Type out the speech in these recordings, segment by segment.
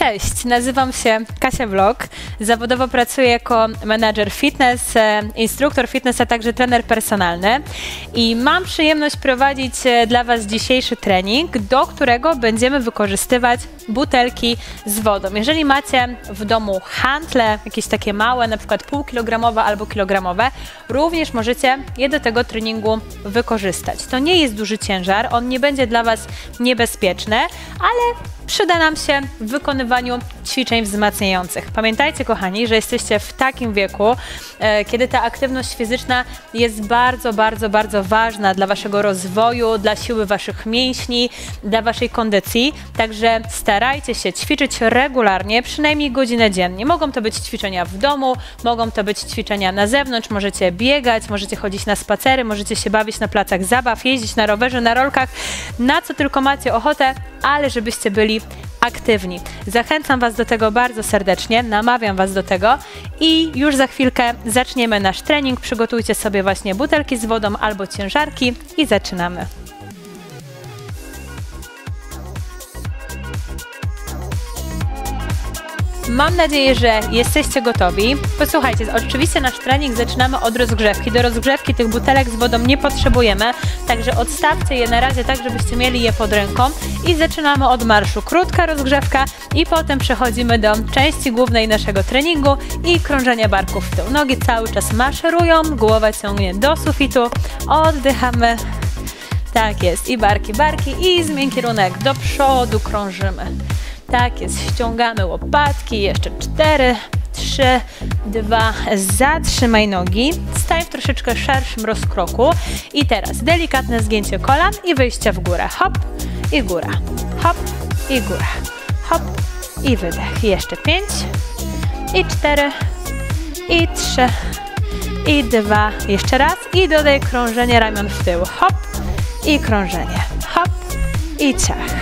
Cześć, nazywam się Kasia Vlog. Zawodowo pracuję jako menadżer fitness, e, instruktor fitness, a także trener personalny. I mam przyjemność prowadzić e, dla Was dzisiejszy trening, do którego będziemy wykorzystywać butelki z wodą. Jeżeli macie w domu hantle, jakieś takie małe, na przykład półkilogramowe albo kilogramowe, również możecie je do tego treningu wykorzystać. To nie jest duży ciężar, on nie będzie dla Was niebezpieczny, ale przyda nam się w wykonywaniu ćwiczeń wzmacniających. Pamiętajcie, kochani, że jesteście w takim wieku, e, kiedy ta aktywność fizyczna jest bardzo, bardzo, bardzo ważna dla Waszego rozwoju, dla siły Waszych mięśni, dla Waszej kondycji. Także starajcie się ćwiczyć regularnie, przynajmniej godzinę dziennie. Mogą to być ćwiczenia w domu, mogą to być ćwiczenia na zewnątrz, możecie biegać, możecie chodzić na spacery, możecie się bawić na placach zabaw, jeździć na rowerze, na rolkach, na co tylko macie ochotę, ale żebyście byli aktywni. Zachęcam Was do tego bardzo serdecznie, namawiam Was do tego i już za chwilkę zaczniemy nasz trening. Przygotujcie sobie właśnie butelki z wodą albo ciężarki i zaczynamy. Mam nadzieję, że jesteście gotowi. Posłuchajcie, oczywiście nasz trening zaczynamy od rozgrzewki. Do rozgrzewki tych butelek z wodą nie potrzebujemy, także odstawcie je na razie tak, żebyście mieli je pod ręką i zaczynamy od marszu. Krótka rozgrzewka i potem przechodzimy do części głównej naszego treningu i krążenia barków w tył. Nogi cały czas maszerują, głowa ciągnie do sufitu, oddychamy. Tak jest, i barki, barki i zmień kierunek do przodu, krążymy. Tak jest, ściągamy łopatki, jeszcze cztery, trzy, dwa, zatrzymaj nogi, stań w troszeczkę szerszym rozkroku. I teraz delikatne zgięcie kolan i wyjście w górę, hop i góra, hop i góra, hop i wydech, jeszcze pięć i cztery i trzy i dwa, jeszcze raz i dodaj krążenie ramion w tył, hop i krążenie, hop i ciach,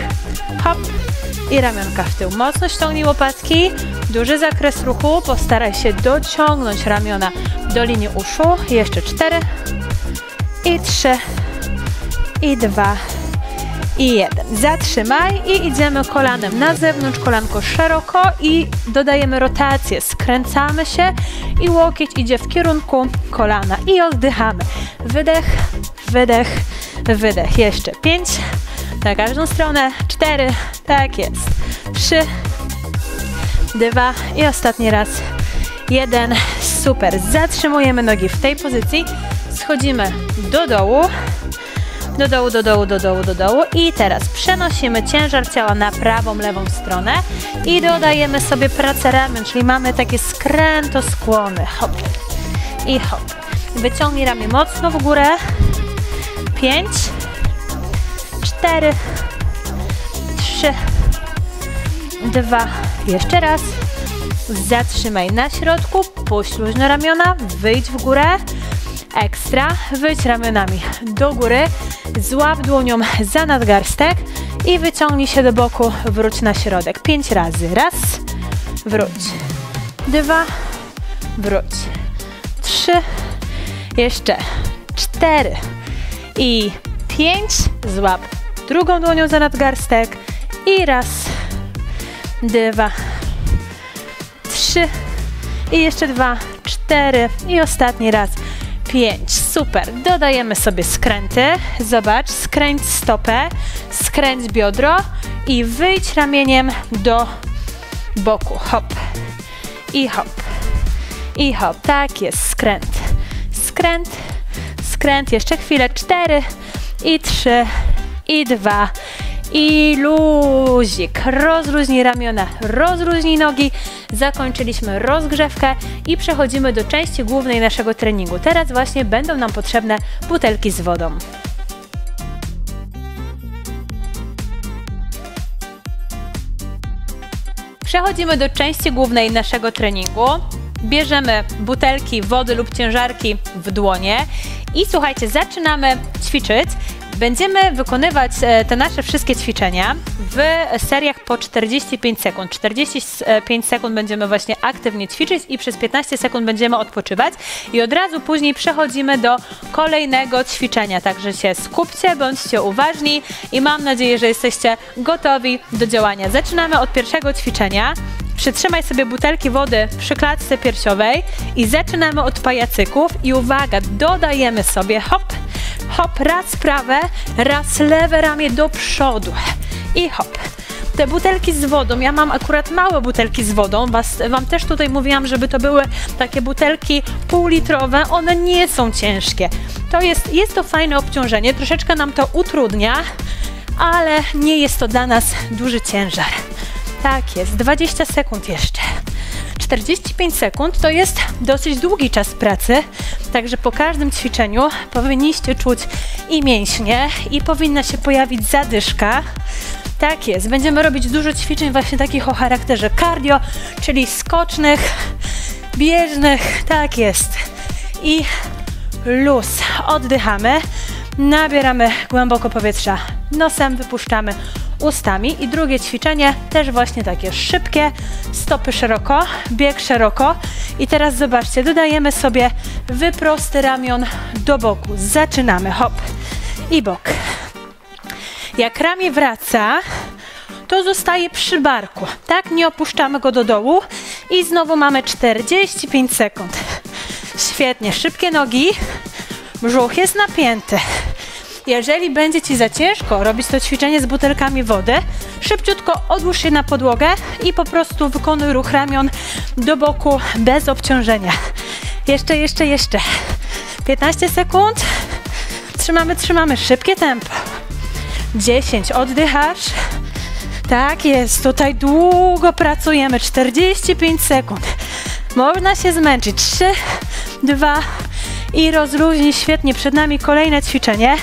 hop i ramionka w tył. Mocno ściągnij łopatki, duży zakres ruchu, postaraj się dociągnąć ramiona do linii uszu. Jeszcze cztery i trzy i dwa i jeden. Zatrzymaj i idziemy kolanem na zewnątrz, kolanko szeroko i dodajemy rotację. Skręcamy się i łokieć idzie w kierunku kolana i oddychamy. Wydech, wydech, wydech. Jeszcze pięć, na każdą stronę. Cztery, tak jest. Trzy, dwa i ostatni raz. Jeden, super. Zatrzymujemy nogi w tej pozycji. Schodzimy do dołu. Do dołu, do dołu, do dołu, do dołu. I teraz przenosimy ciężar ciała na prawą, lewą stronę i dodajemy sobie pracę ramion, czyli mamy takie skrętoskłony. Hop i hop. Wyciągnij ramię mocno w górę. Pięć, cztery, trzy, dwa, jeszcze raz. Zatrzymaj na środku, puść luźno ramiona, wyjdź w górę. Ekstra, wyjdź ramionami do góry, złap dłonią za nadgarstek i wyciągnij się do boku, wróć na środek. Pięć razy. Raz, wróć. Dwa, wróć. Trzy, jeszcze. Cztery i pięć. Złap drugą dłonią za nadgarstek i raz, dwa, trzy i jeszcze dwa, cztery i ostatni raz, pięć. Super. Dodajemy sobie skręty. Zobacz, skręć stopę, skręć biodro i wyjdź ramieniem do boku. Hop i hop i hop. Tak jest, skręt, skręt, skręt. Jeszcze chwilę. Cztery i trzy i dwa i luzik. Rozluźnij ramiona, rozluźnij nogi. Zakończyliśmy rozgrzewkę i przechodzimy do części głównej naszego treningu. Teraz właśnie będą nam potrzebne butelki z wodą. Przechodzimy do części głównej naszego treningu. Bierzemy butelki wody lub ciężarki w dłonie i słuchajcie, zaczynamy ćwiczyć Będziemy wykonywać e, te nasze wszystkie ćwiczenia w seriach po 45 sekund. 45 sekund będziemy właśnie aktywnie ćwiczyć i przez 15 sekund będziemy odpoczywać i od razu później przechodzimy do kolejnego ćwiczenia. Także się skupcie, bądźcie uważni i mam nadzieję, że jesteście gotowi do działania. Zaczynamy od pierwszego ćwiczenia. Przytrzymaj sobie butelki wody przy klatce piersiowej i zaczynamy od pajacyków i uwaga, dodajemy sobie hop, hop, raz prawe, raz lewe ramię do przodu i hop. Te butelki z wodą, ja mam akurat małe butelki z wodą, was, Wam też tutaj mówiłam, żeby to były takie butelki półlitrowe, one nie są ciężkie. To jest, jest to fajne obciążenie, troszeczkę nam to utrudnia, ale nie jest to dla nas duży ciężar. Tak jest, 20 sekund jeszcze. 45 sekund to jest dosyć długi czas pracy, także po każdym ćwiczeniu powinniście czuć i mięśnie, i powinna się pojawić zadyszka. Tak jest, będziemy robić dużo ćwiczeń właśnie takich o charakterze cardio, czyli skocznych, bieżnych, tak jest. I luz, oddychamy, nabieramy głęboko powietrza nosem, wypuszczamy ustami. I drugie ćwiczenie, też właśnie takie szybkie, stopy szeroko, bieg szeroko. I teraz zobaczcie, dodajemy sobie wyprosty ramion do boku. Zaczynamy, hop i bok. Jak ramię wraca, to zostaje przy barku, tak? Nie opuszczamy go do dołu i znowu mamy 45 sekund. Świetnie, szybkie nogi, brzuch jest napięty. Jeżeli będzie Ci za ciężko robić to ćwiczenie z butelkami wody, szybciutko odłóż się na podłogę i po prostu wykonuj ruch ramion do boku bez obciążenia. Jeszcze, jeszcze, jeszcze. 15 sekund. Trzymamy, trzymamy. Szybkie tempo. 10. Oddychasz. Tak jest. Tutaj długo pracujemy. 45 sekund. Można się zmęczyć. 3, 2, i rozluźnij świetnie. Przed nami kolejne ćwiczenie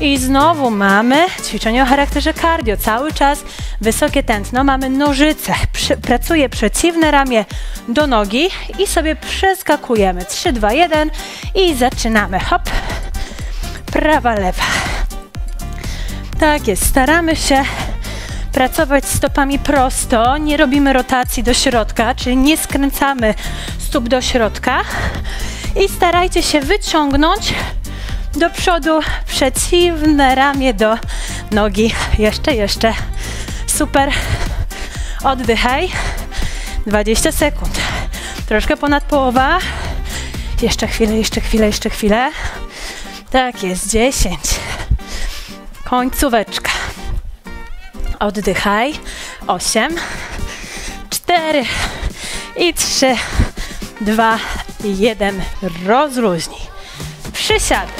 i znowu mamy ćwiczenie o charakterze cardio. Cały czas wysokie tętno, mamy nożyce. Pracuje przeciwne ramię do nogi i sobie przeskakujemy. 3, 2, 1 i zaczynamy. Hop. Prawa, lewa. Tak jest, staramy się pracować stopami prosto, nie robimy rotacji do środka, czyli nie skręcamy stóp do środka i starajcie się wyciągnąć do przodu przeciwne ramię do nogi. Jeszcze, jeszcze. Super. Oddychaj. 20 sekund. Troszkę ponad połowa. Jeszcze chwilę, jeszcze chwilę, jeszcze chwilę. Tak jest, 10. Końcóweczka. Oddychaj. 8, 4 i 3, 2, jeden, rozluźnij. Przysiady.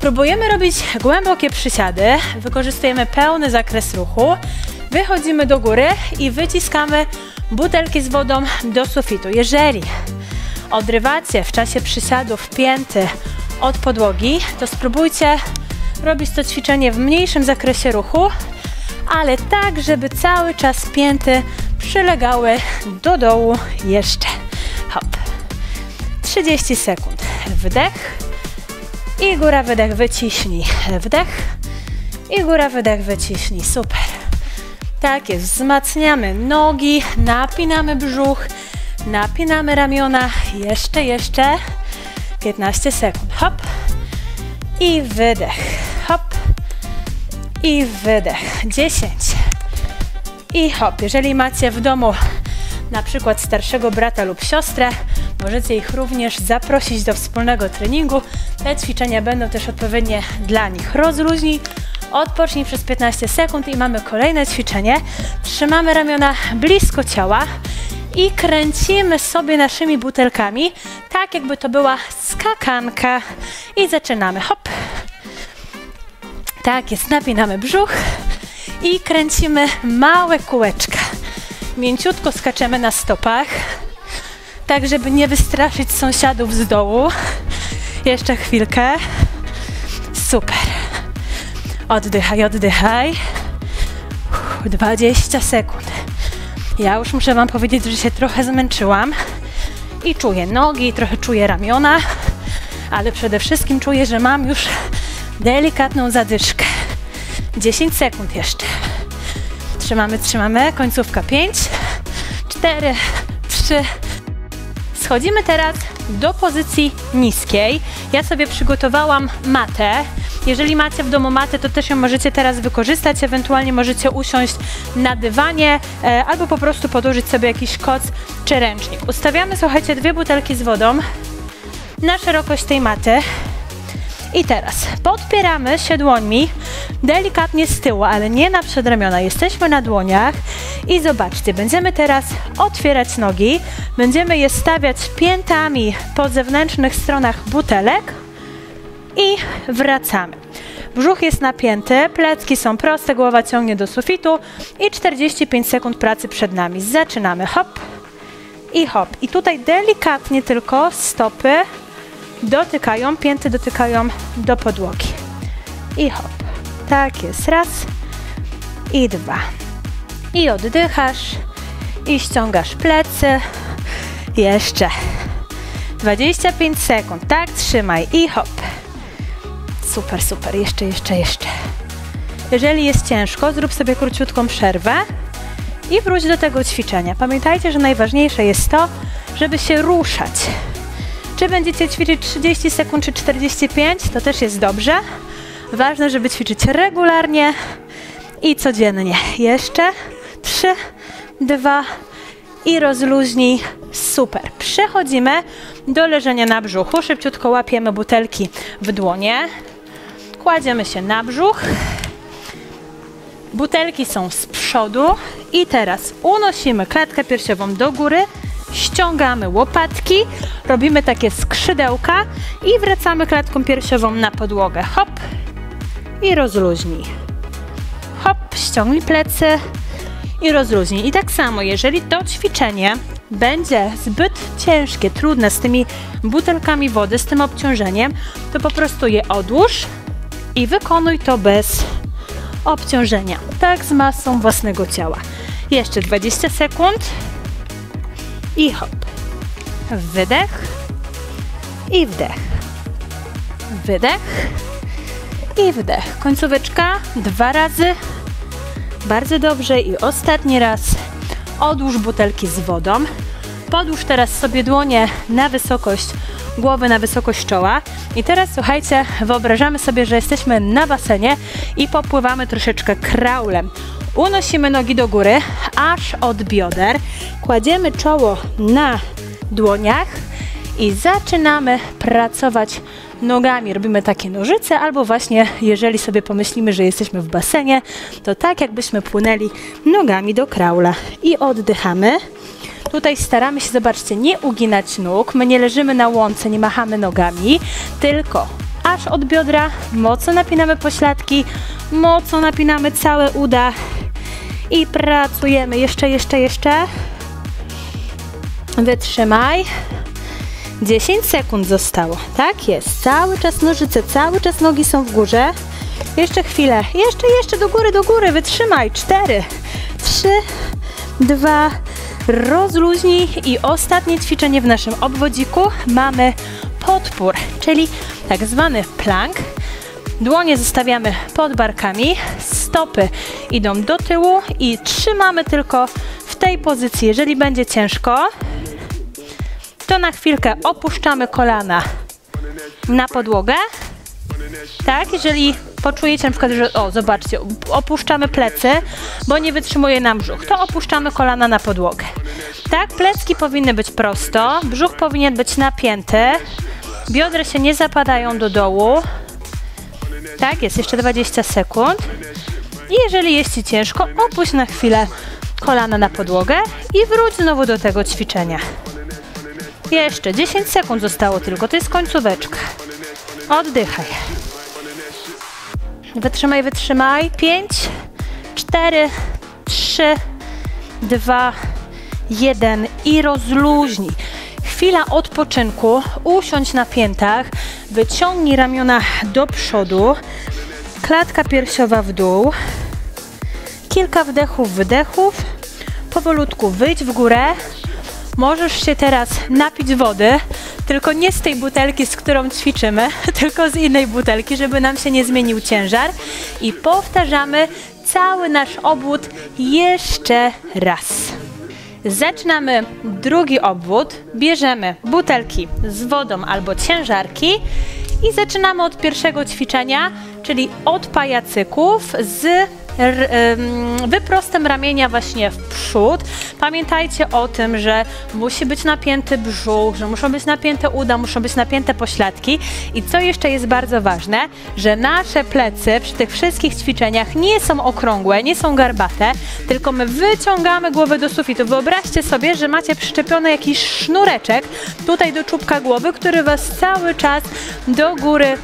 Próbujemy robić głębokie przysiady, wykorzystujemy pełny zakres ruchu, wychodzimy do góry i wyciskamy butelki z wodą do sufitu. Jeżeli odrywacie w czasie przysiadów pięty od podłogi, to spróbujcie robić to ćwiczenie w mniejszym zakresie ruchu, ale tak, żeby cały czas pięty przylegały do dołu jeszcze. Hop. 30 sekund. Wdech i góra, wydech, wyciśnij. Wdech i góra, wydech, wyciśnij. Super. Tak jest, wzmacniamy nogi, napinamy brzuch, napinamy ramiona. Jeszcze, jeszcze. 15 sekund. Hop. I wydech. Hop. I wydech. 10. I hop. Jeżeli macie w domu na przykład starszego brata lub siostrę, Możecie ich również zaprosić do wspólnego treningu. Te ćwiczenia będą też odpowiednie dla nich. Rozluźnij, odpocznij przez 15 sekund i mamy kolejne ćwiczenie. Trzymamy ramiona blisko ciała i kręcimy sobie naszymi butelkami, tak jakby to była skakanka. I zaczynamy. Hop. Tak jest, napinamy brzuch i kręcimy małe kółeczka. Mięciutko skaczemy na stopach tak żeby nie wystraszyć sąsiadów z dołu. Jeszcze chwilkę. Super. Oddychaj, oddychaj. 20 sekund. Ja już muszę Wam powiedzieć, że się trochę zmęczyłam i czuję nogi, trochę czuję ramiona, ale przede wszystkim czuję, że mam już Delikatną zadyszkę. 10 sekund jeszcze. Trzymamy, trzymamy. Końcówka 5, 4, 3. Schodzimy teraz do pozycji niskiej. Ja sobie przygotowałam matę. Jeżeli macie w domu matę, to też ją możecie teraz wykorzystać. Ewentualnie możecie usiąść na dywanie e, albo po prostu podłożyć sobie jakiś koc czy ręcznik. Ustawiamy, słuchajcie, dwie butelki z wodą na szerokość tej maty. I teraz podpieramy się dłońmi delikatnie z tyłu, ale nie na przedramiona. Jesteśmy na dłoniach i zobaczcie, będziemy teraz otwierać nogi, będziemy je stawiać piętami po zewnętrznych stronach butelek i wracamy. Brzuch jest napięty, plecki są proste, głowa ciągnie do sufitu i 45 sekund pracy przed nami. Zaczynamy, hop i hop. I tutaj delikatnie tylko stopy dotykają, pięty dotykają do podłogi. I hop. Tak jest. Raz i dwa. I oddychasz i ściągasz plecy. Jeszcze. 25 sekund. Tak, trzymaj i hop. Super, super. Jeszcze, jeszcze, jeszcze. Jeżeli jest ciężko, zrób sobie króciutką przerwę i wróć do tego ćwiczenia. Pamiętajcie, że najważniejsze jest to, żeby się ruszać. Czy będziecie ćwiczyć 30 sekund czy 45, to też jest dobrze. Ważne, żeby ćwiczyć regularnie i codziennie. Jeszcze 3, 2 i rozluźnij. Super. Przechodzimy do leżenia na brzuchu. Szybciutko łapiemy butelki w dłonie. Kładziemy się na brzuch. Butelki są z przodu i teraz unosimy klatkę piersiową do góry, ściągamy łopatki, robimy takie skrzydełka i wracamy klatką piersiową na podłogę. Hop i rozluźnij. Hop, ściągnij plecy i rozluźnij. I tak samo, jeżeli to ćwiczenie będzie zbyt ciężkie, trudne z tymi butelkami wody, z tym obciążeniem, to po prostu je odłóż i wykonuj to bez obciążenia, tak z masą własnego ciała. Jeszcze 20 sekund i hop. Wydech i wdech. Wydech i wdech. Końcóweczka dwa razy. Bardzo dobrze i ostatni raz. Odłóż butelki z wodą. Podłóż teraz sobie dłonie na wysokość głowy, na wysokość czoła. I teraz słuchajcie, wyobrażamy sobie, że jesteśmy na basenie i popływamy troszeczkę kraulem. Unosimy nogi do góry, aż od bioder. Kładziemy czoło na dłoniach i zaczynamy pracować nogami. Robimy takie nożyce, albo właśnie, jeżeli sobie pomyślimy, że jesteśmy w basenie, to tak jakbyśmy płynęli nogami do kraula. I oddychamy. Tutaj staramy się, zobaczcie, nie uginać nóg. My nie leżymy na łące, nie machamy nogami, tylko aż od biodra mocno napinamy pośladki, mocno napinamy całe uda i pracujemy. Jeszcze, jeszcze, jeszcze. Wytrzymaj. 10 sekund zostało. Tak jest. Cały czas nożyce, cały czas nogi są w górze. Jeszcze chwilę. Jeszcze, jeszcze do góry, do góry. Wytrzymaj. 4, 3, 2, rozluźnij i ostatnie ćwiczenie w naszym obwodziku mamy podpór, czyli tak zwany plank. Dłonie zostawiamy pod barkami, stopy idą do tyłu i trzymamy tylko w tej pozycji. Jeżeli będzie ciężko, to na chwilkę opuszczamy kolana na podłogę. Tak, jeżeli poczujecie na przykład, że o, zobaczcie, opuszczamy plecy, bo nie wytrzymuje nam brzuch, to opuszczamy kolana na podłogę. Tak, plecki powinny być prosto, brzuch powinien być napięty, biodra się nie zapadają do dołu. Tak, jest jeszcze 20 sekund. I jeżeli jest Ci ciężko, opuść na chwilę kolana na podłogę i wróć znowu do tego ćwiczenia. Jeszcze 10 sekund zostało tylko, to jest końcóweczka. Oddychaj. Wytrzymaj, wytrzymaj. 5, 4, 3, 2, 1 i rozluźnij. Chwila odpoczynku, usiądź na piętach, wyciągnij ramiona do przodu, klatka piersiowa w dół, kilka wdechów, wydechów, powolutku wyjdź w górę. Możesz się teraz napić wody, tylko nie z tej butelki, z którą ćwiczymy, tylko z innej butelki, żeby nam się nie zmienił ciężar. I powtarzamy cały nasz obwód jeszcze raz. Zaczynamy drugi obwód, bierzemy butelki z wodą albo ciężarki i zaczynamy od pierwszego ćwiczenia, czyli od pajacyków z wyprostem ramienia właśnie w przód. Pamiętajcie o tym, że musi być napięty brzuch, że muszą być napięte uda, muszą być napięte pośladki i co jeszcze jest bardzo ważne, że nasze plecy przy tych wszystkich ćwiczeniach nie są okrągłe, nie są garbate, tylko my wyciągamy głowę do sufitu. Wyobraźcie sobie, że macie przyczepiony jakiś sznureczek tutaj do czubka głowy, który Was cały czas do góry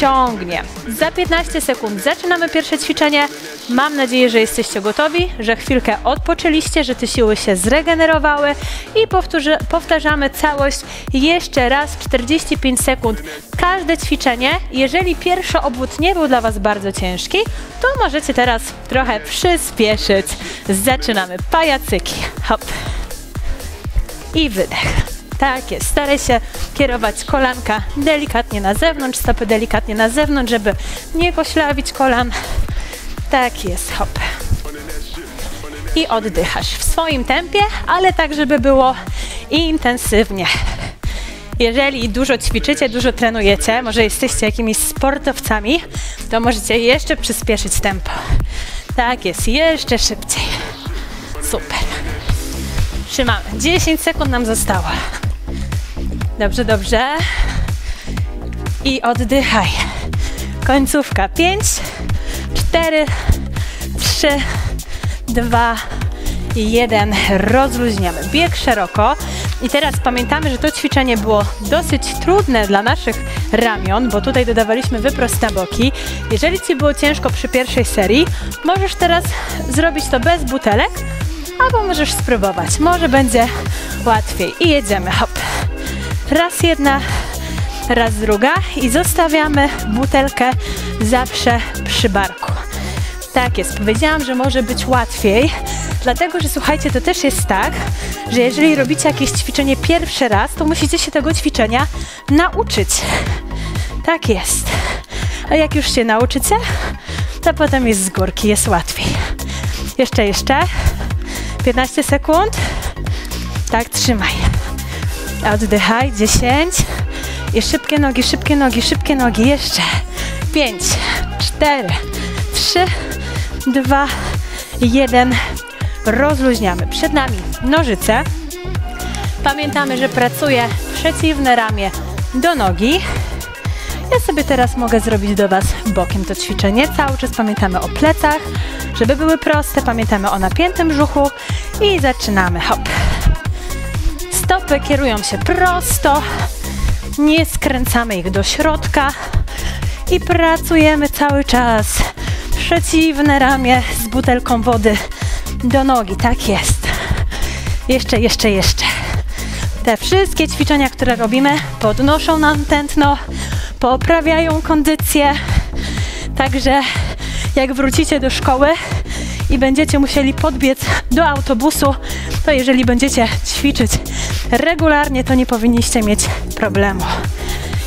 ciągnie. Za 15 sekund zaczynamy pierwsze ćwiczenie. Mam nadzieję, że jesteście gotowi, że chwilkę odpoczęliście, że te siły się zregenerowały i powtórzy, powtarzamy całość jeszcze raz 45 sekund. Każde ćwiczenie, jeżeli pierwszy obwód nie był dla Was bardzo ciężki, to możecie teraz trochę przyspieszyć. Zaczynamy. Pajacyki. Hop. I wydech. Tak jest, staraj się kierować kolanka delikatnie na zewnątrz, stopy delikatnie na zewnątrz, żeby nie koślawić kolan. Tak jest, hop. I oddychasz w swoim tempie, ale tak, żeby było intensywnie. Jeżeli dużo ćwiczycie, dużo trenujecie, może jesteście jakimiś sportowcami, to możecie jeszcze przyspieszyć tempo. Tak jest, jeszcze szybciej. Super. Trzymamy. 10 sekund nam zostało. Dobrze, dobrze. I oddychaj. Końcówka. 5, 4, 3, 2, 1. Rozluźniamy. Bieg szeroko. I teraz pamiętamy, że to ćwiczenie było dosyć trudne dla naszych ramion, bo tutaj dodawaliśmy wyprost na boki. Jeżeli Ci było ciężko przy pierwszej serii, możesz teraz zrobić to bez butelek, albo możesz spróbować. Może będzie łatwiej. I jedziemy. Hop. Raz jedna, raz druga i zostawiamy butelkę zawsze przy barku. Tak jest, powiedziałam, że może być łatwiej, dlatego że słuchajcie, to też jest tak, że jeżeli robicie jakieś ćwiczenie pierwszy raz, to musicie się tego ćwiczenia nauczyć. Tak jest. A jak już się nauczycie, to potem jest z górki, jest łatwiej. Jeszcze, jeszcze. 15 sekund. Tak, trzymaj. Oddychaj, 10. I szybkie nogi, szybkie nogi, szybkie nogi. Jeszcze. 5, 4, 3, 2, 1. Rozluźniamy. Przed nami nożyce. Pamiętamy, że pracuje przeciwne ramię do nogi. Ja sobie teraz mogę zrobić do Was bokiem to ćwiczenie. Cały czas pamiętamy o plecach, żeby były proste. Pamiętamy o napiętym brzuchu i zaczynamy. Hop. Stopy kierują się prosto, nie skręcamy ich do środka i pracujemy cały czas. Przeciwne ramię z butelką wody do nogi, tak jest. Jeszcze, jeszcze, jeszcze. Te wszystkie ćwiczenia, które robimy, podnoszą nam tętno, poprawiają kondycję. Także jak wrócicie do szkoły i będziecie musieli podbiec do autobusu, to jeżeli będziecie ćwiczyć regularnie, to nie powinniście mieć problemu.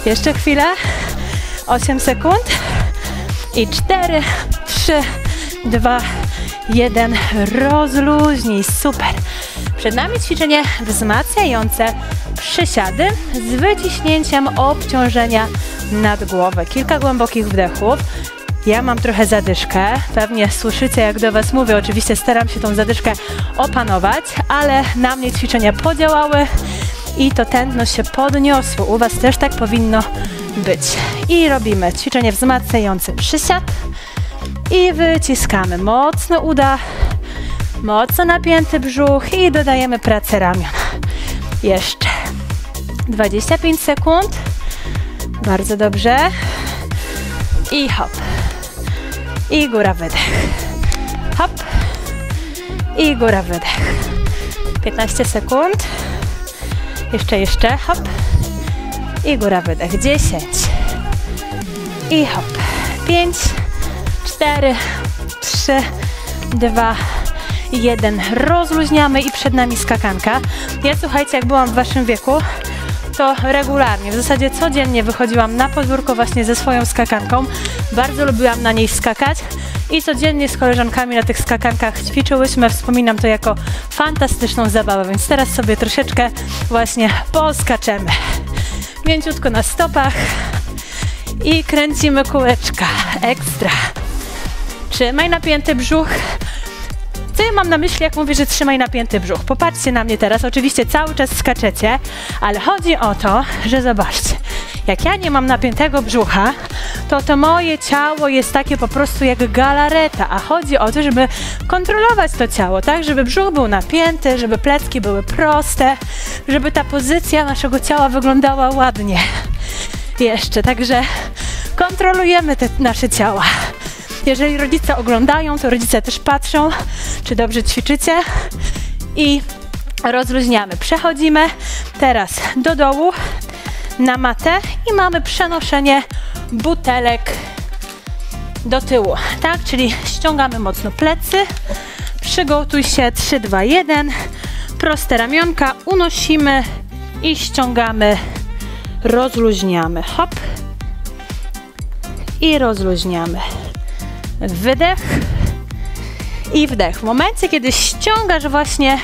Jeszcze chwilę. 8 sekund. I 4, 3, 2, 1. Rozluźnij. Super. Przed nami ćwiczenie wzmacniające przysiady z wyciśnięciem obciążenia nad głowę. Kilka głębokich wdechów. Ja mam trochę zadyszkę, pewnie słyszycie jak do Was mówię, oczywiście staram się tą zadyszkę opanować, ale na mnie ćwiczenia podziałały i to tętno się podniosło. U Was też tak powinno być. I robimy ćwiczenie wzmacniające przysiad i wyciskamy. Mocno uda, mocno napięty brzuch i dodajemy pracę ramion. Jeszcze 25 sekund. Bardzo dobrze. I hop. I góra wydech. Hop. I góra wydech. 15 sekund. Jeszcze, jeszcze. Hop. I góra wydech. 10. I hop. 5, 4, 3, 2, 1. Rozluźniamy i przed nami skakanka. Ja słuchajcie, jak byłam w waszym wieku, to regularnie. W zasadzie codziennie wychodziłam na podwórko właśnie ze swoją skakanką. Bardzo lubiłam na niej skakać i codziennie z koleżankami na tych skakankach ćwiczyłyśmy. Wspominam to jako fantastyczną zabawę, więc teraz sobie troszeczkę właśnie poskaczemy. Mięciutko na stopach i kręcimy kółeczka. Ekstra. Trzymaj napięty brzuch. Co ja mam na myśli, jak mówię, że trzymaj napięty brzuch? Popatrzcie na mnie teraz. Oczywiście cały czas skaczecie, ale chodzi o to, że zobaczcie, jak ja nie mam napiętego brzucha, to to moje ciało jest takie po prostu jak galareta, a chodzi o to, żeby kontrolować to ciało, tak? Żeby brzuch był napięty, żeby plecki były proste, żeby ta pozycja naszego ciała wyglądała ładnie. Jeszcze, także kontrolujemy te nasze ciała. Jeżeli rodzice oglądają, to rodzice też patrzą, czy dobrze ćwiczycie. I rozluźniamy. Przechodzimy teraz do dołu na matę i mamy przenoszenie butelek do tyłu, tak? Czyli ściągamy mocno plecy, przygotuj się, 3, 2, 1, proste ramionka, unosimy i ściągamy, rozluźniamy, hop. I rozluźniamy. Wydech i wdech. W momencie, kiedy ściągasz właśnie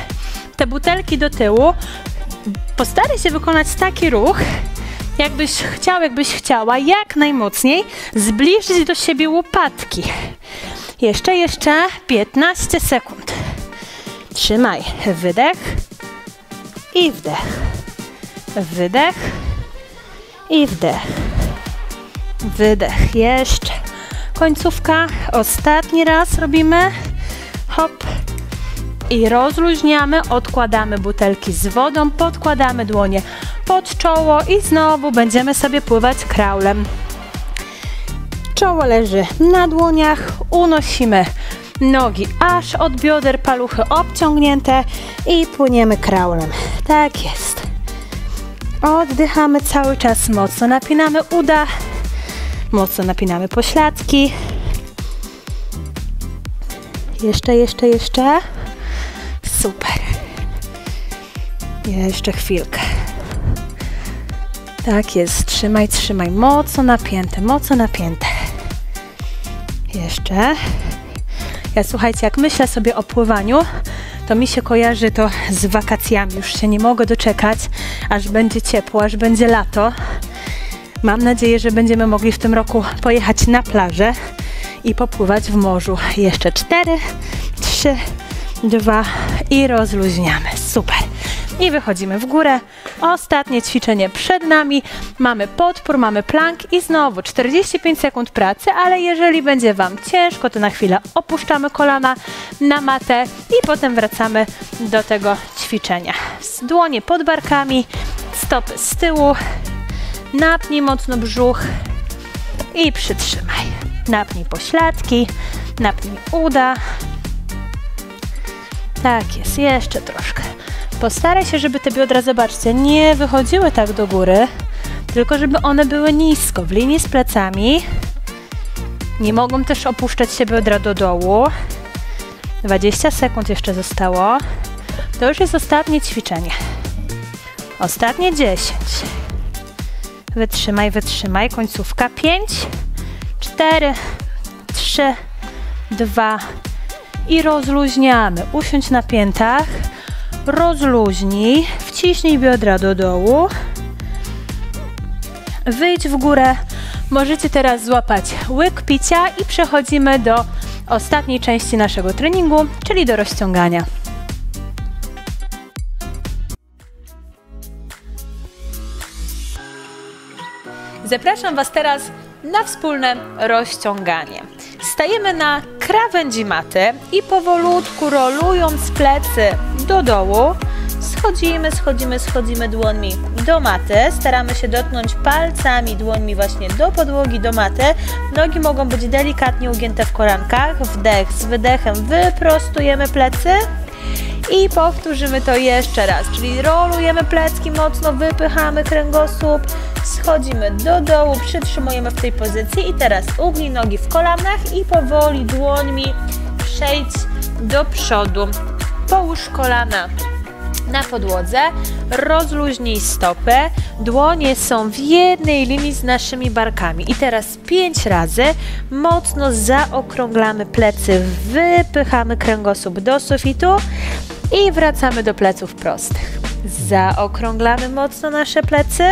te butelki do tyłu, postaraj się wykonać taki ruch, jakbyś chciał, jakbyś chciała, jak najmocniej zbliżyć do siebie łopatki. Jeszcze, jeszcze 15 sekund. Trzymaj. Wydech i wdech. Wydech i wdech. Wydech. Jeszcze. Końcówka. Ostatni raz robimy. Hop. I rozluźniamy, odkładamy butelki z wodą, podkładamy dłonie pod czoło i znowu będziemy sobie pływać kraulem. Czoło leży na dłoniach, unosimy nogi aż od bioder, paluchy obciągnięte i płyniemy kraulem. Tak jest. Oddychamy cały czas mocno, napinamy uda, mocno napinamy pośladki. Jeszcze, jeszcze, jeszcze. Super. Jeszcze chwilkę. Tak jest, trzymaj, trzymaj. Mocno napięte, mocno napięte. Jeszcze. Ja słuchajcie, jak myślę sobie o pływaniu, to mi się kojarzy to z wakacjami. Już się nie mogę doczekać, aż będzie ciepło, aż będzie lato. Mam nadzieję, że będziemy mogli w tym roku pojechać na plażę i popływać w morzu. Jeszcze cztery, trzy, dwa i rozluźniamy. Super. I wychodzimy w górę. Ostatnie ćwiczenie przed nami. Mamy podpór, mamy plank i znowu 45 sekund pracy, ale jeżeli będzie Wam ciężko, to na chwilę opuszczamy kolana na matę i potem wracamy do tego ćwiczenia. Dłonie pod barkami, stopy z tyłu, napnij mocno brzuch i przytrzymaj. Napnij pośladki, napnij uda. Tak jest, jeszcze troszkę. Postaraj się, żeby te biodra, zobaczcie, nie wychodziły tak do góry, tylko żeby one były nisko, w linii z plecami. Nie mogą też opuszczać się biodra do dołu. 20 sekund jeszcze zostało. To już jest ostatnie ćwiczenie. Ostatnie 10. Wytrzymaj, wytrzymaj. Końcówka. 5, 4, 3, 2 i rozluźniamy. Usiądź na piętach rozluźnij, wciśnij biodra do dołu, wyjdź w górę. Możecie teraz złapać łyk picia i przechodzimy do ostatniej części naszego treningu, czyli do rozciągania. Zapraszam Was teraz na wspólne rozciąganie. Stajemy na krawędzi maty i powolutku rolując plecy do dołu, schodzimy, schodzimy, schodzimy dłońmi do maty. Staramy się dotknąć palcami dłońmi właśnie do podłogi, do maty. Nogi mogą być delikatnie ugięte w korankach. Wdech z wydechem wyprostujemy plecy. I powtórzymy to jeszcze raz, czyli rolujemy plecki mocno, wypychamy kręgosłup, schodzimy do dołu, przytrzymujemy w tej pozycji i teraz ugnij nogi w kolanach i powoli dłońmi przejdź do przodu. Połóż kolana na podłodze, rozluźnij stopy, dłonie są w jednej linii z naszymi barkami. I teraz pięć razy mocno zaokrąglamy plecy, wypychamy kręgosłup do sufitu i wracamy do pleców prostych. Zaokrąglamy mocno nasze plecy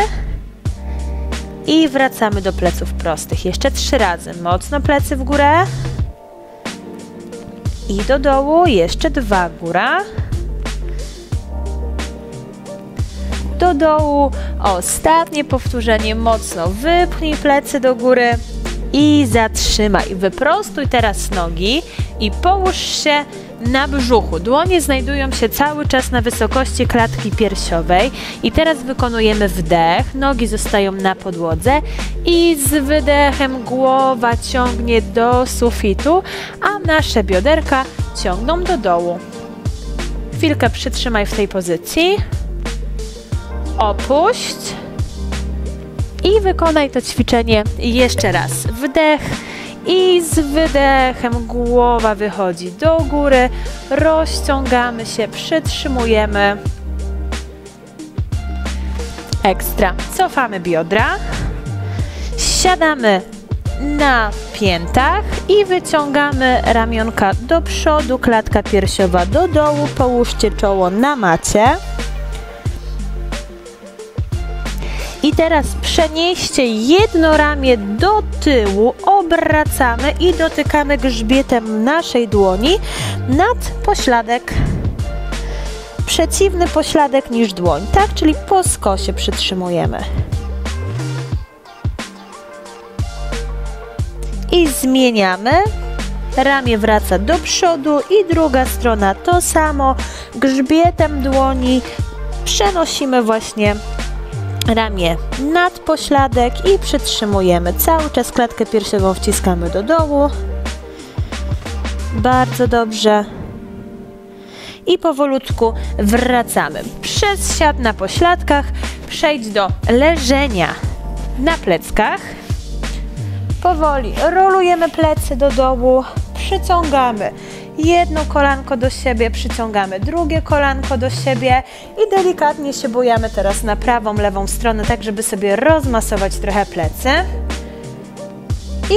i wracamy do pleców prostych. Jeszcze trzy razy. Mocno plecy w górę i do dołu. Jeszcze dwa. Góra do dołu. Ostatnie powtórzenie mocno. Wypchnij plecy do góry i zatrzymaj. Wyprostuj teraz nogi i połóż się na brzuchu. Dłonie znajdują się cały czas na wysokości klatki piersiowej i teraz wykonujemy wdech. Nogi zostają na podłodze i z wydechem głowa ciągnie do sufitu, a nasze bioderka ciągną do dołu. Chwilkę przytrzymaj w tej pozycji opuść i wykonaj to ćwiczenie jeszcze raz. Wdech i z wydechem głowa wychodzi do góry, rozciągamy się, przytrzymujemy. Ekstra. Cofamy biodra, siadamy na piętach i wyciągamy ramionka do przodu, klatka piersiowa do dołu, połóżcie czoło na macie. I teraz przenieście jedno ramię do tyłu, obracamy i dotykamy grzbietem naszej dłoni nad pośladek. Przeciwny pośladek niż dłoń, tak? Czyli po skosie przytrzymujemy. I zmieniamy. Ramię wraca do przodu i druga strona to samo. Grzbietem dłoni przenosimy właśnie ramię nad pośladek i przytrzymujemy. Cały czas klatkę piersiową wciskamy do dołu. Bardzo dobrze. I powolutku wracamy. Przez siad na pośladkach przejdź do leżenia na pleckach. Powoli rolujemy plecy do dołu, przyciągamy jedno kolanko do siebie, przyciągamy drugie kolanko do siebie i delikatnie się bujamy teraz na prawą, lewą stronę, tak żeby sobie rozmasować trochę plecy.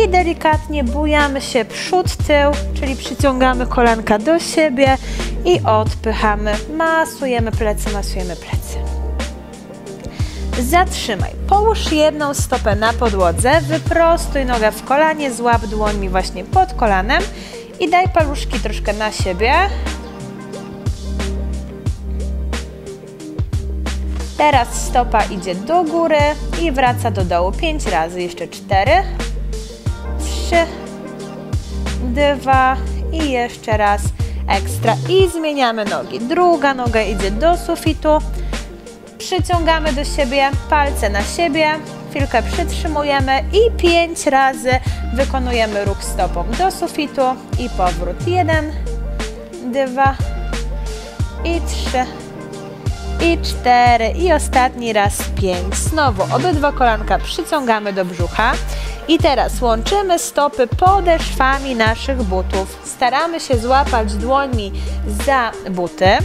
I delikatnie bujamy się przód, tył, czyli przyciągamy kolanka do siebie i odpychamy. Masujemy plecy, masujemy plecy. Zatrzymaj. Połóż jedną stopę na podłodze, wyprostuj nogę w kolanie, złap dłońmi właśnie pod kolanem i daj paluszki troszkę na siebie. Teraz stopa idzie do góry i wraca do dołu. Pięć razy, jeszcze cztery, trzy, dwa i jeszcze raz ekstra. I zmieniamy nogi. Druga noga idzie do sufitu. Przyciągamy do siebie, palce na siebie, chwilkę przytrzymujemy i pięć razy wykonujemy ruch stopą do sufitu i powrót. Jeden, dwa i trzy i cztery i ostatni raz pięć. Znowu obydwa kolanka przyciągamy do brzucha i teraz łączymy stopy podeszwami naszych butów. Staramy się złapać dłońmi za buty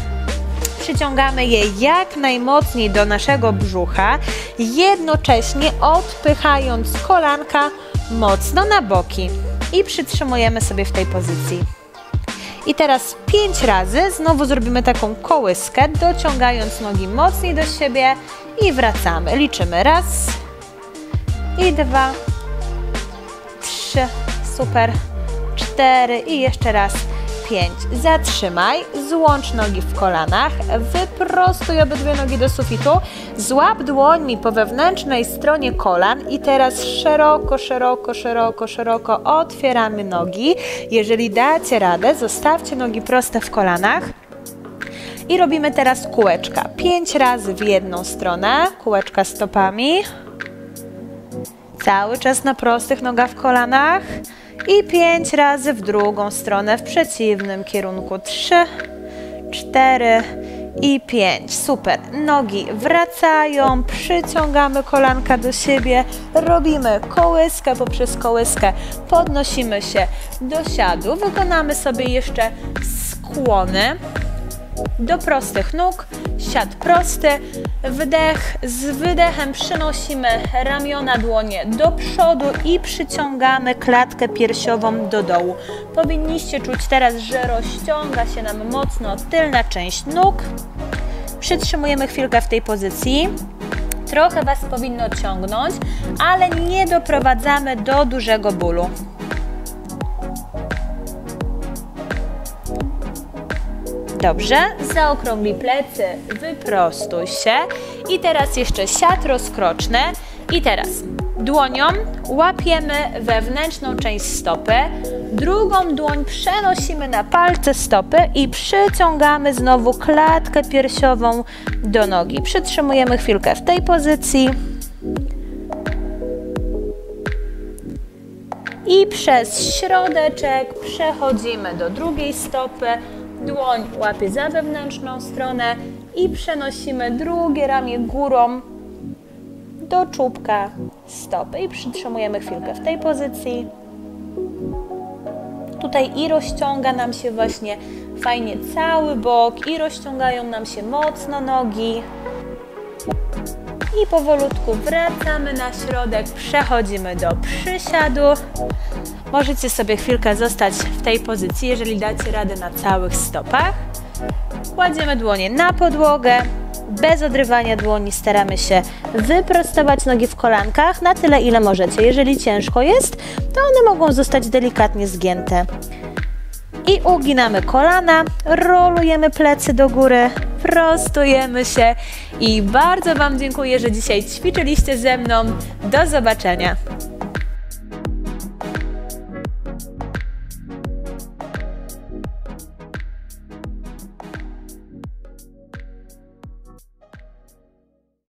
przyciągamy je jak najmocniej do naszego brzucha, jednocześnie odpychając kolanka mocno na boki i przytrzymujemy sobie w tej pozycji. I teraz pięć razy znowu zrobimy taką kołyskę, dociągając nogi mocniej do siebie i wracamy. Liczymy raz i dwa, trzy, super, cztery i jeszcze raz 5. Zatrzymaj, złącz nogi w kolanach, wyprostuj obydwie nogi do sufitu, złap dłońmi po wewnętrznej stronie kolan i teraz szeroko, szeroko, szeroko, szeroko otwieramy nogi. Jeżeli dacie radę, zostawcie nogi proste w kolanach. I robimy teraz kółeczka. 5 razy w jedną stronę, kółeczka stopami. Cały czas na prostych nogach w kolanach i pięć razy w drugą stronę w przeciwnym kierunku. Trzy, cztery i pięć. Super. Nogi wracają, przyciągamy kolanka do siebie, robimy kołyskę poprzez kołyskę, podnosimy się do siadu, wykonamy sobie jeszcze skłony. Do prostych nóg, siad prosty, wdech, z wydechem przynosimy ramiona, dłonie do przodu i przyciągamy klatkę piersiową do dołu. Powinniście czuć teraz, że rozciąga się nam mocno tylna część nóg. Przytrzymujemy chwilkę w tej pozycji. Trochę Was powinno ciągnąć, ale nie doprowadzamy do dużego bólu. Dobrze, zaokrągli plecy, wyprostuj się. I teraz jeszcze siat rozkroczny. I teraz dłonią łapiemy wewnętrzną część stopy, drugą dłoń przenosimy na palce stopy i przyciągamy znowu klatkę piersiową do nogi. Przytrzymujemy chwilkę w tej pozycji. I przez środeczek przechodzimy do drugiej stopy. Dłoń łapie za wewnętrzną stronę i przenosimy drugie ramię górą do czubka stopy i przytrzymujemy chwilkę w tej pozycji. Tutaj i rozciąga nam się właśnie fajnie cały bok i rozciągają nam się mocno nogi. I powolutku wracamy na środek, przechodzimy do przysiadu. Możecie sobie chwilkę zostać w tej pozycji, jeżeli dacie radę na całych stopach. Kładziemy dłonie na podłogę, bez odrywania dłoni staramy się wyprostować nogi w kolankach na tyle, ile możecie. Jeżeli ciężko jest, to one mogą zostać delikatnie zgięte. I uginamy kolana, rolujemy plecy do góry, prostujemy się i bardzo Wam dziękuję, że dzisiaj ćwiczyliście ze mną. Do zobaczenia!